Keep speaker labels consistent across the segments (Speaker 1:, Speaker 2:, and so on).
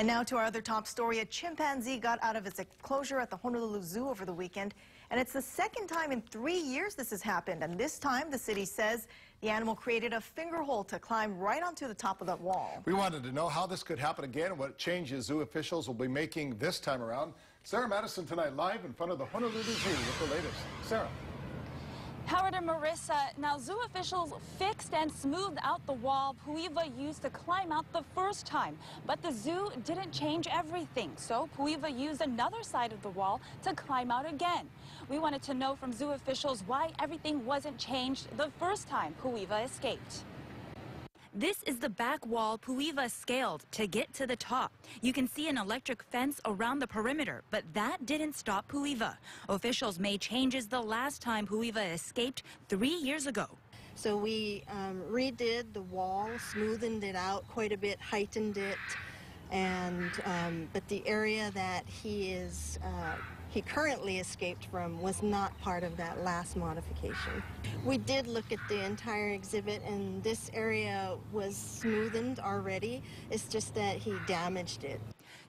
Speaker 1: And now to our other top story. A chimpanzee got out of its enclosure at the Honolulu Zoo over the weekend. And it's the second time in three years this has happened. And this time, the city says the animal created a finger hole to climb right onto the top of that wall.
Speaker 2: We wanted to know how this could happen again and what changes zoo officials will be making this time around. Sarah Madison tonight live in front of the Honolulu Zoo with the latest. Sarah.
Speaker 3: Howard and Marissa, now zoo officials fixed and smoothed out the wall Puiwa used to climb out the first time. But the zoo didn't change everything, so Puiwa used another side of the wall to climb out again. We wanted to know from zoo officials why everything wasn't changed the first time Puiwa escaped.
Speaker 4: This is the back wall Puiwa scaled to get to the top. You can see an electric fence around the perimeter, but that didn't stop Puiwa. Officials made changes the last time Puiwa escaped three years ago.
Speaker 5: So we um, redid the wall, smoothened it out quite a bit, heightened it, and um, but the area that he is uh, he currently escaped from was not part of that last modification. We did look at the entire exhibit and this area was smoothened already. It's just that he damaged it.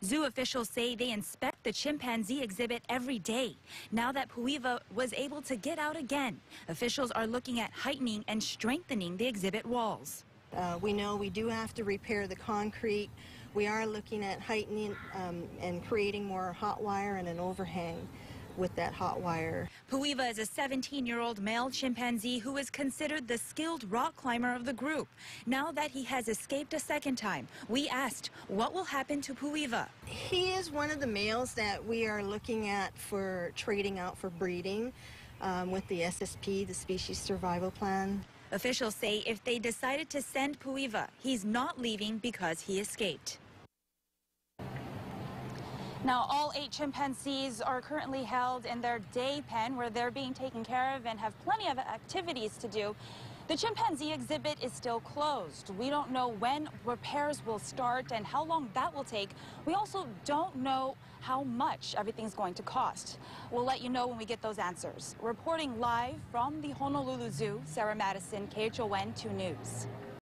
Speaker 4: Zoo officials say they inspect the chimpanzee exhibit every day. Now that Puiwa was able to get out again, officials are looking at heightening and strengthening the exhibit walls.
Speaker 5: Uh, we know we do have to repair the concrete. We are looking at heightening um, and creating more hot wire and an overhang with that hot wire.
Speaker 4: Puiwa is a 17-year-old male chimpanzee who is considered the skilled rock climber of the group. Now that he has escaped a second time, we asked what will happen to Puiwa.
Speaker 5: He is one of the males that we are looking at for trading out for breeding um, with the SSP, the Species Survival Plan.
Speaker 4: Officials say if they decided to send Puiwa, he's not leaving because he escaped.
Speaker 3: Now, all eight chimpanzees are currently held in their day pen where they're being taken care of and have plenty of activities to do. The chimpanzee exhibit is still closed. We don't know when repairs will start and how long that will take. We also don't know how much everything's going to cost. We'll let you know when we get those answers. Reporting live from the Honolulu Zoo, Sarah Madison, KHON 2 News.